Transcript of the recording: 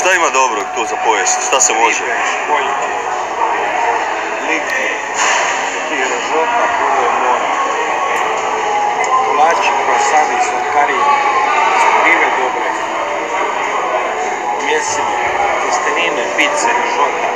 Šta ima dobrog tu za povijest? Šta se može? Školjke, likve, i rožota, drugo je mora. Kolači, krosani, sladkarije, pive dobre, mjesine, testenine, pice, rožota.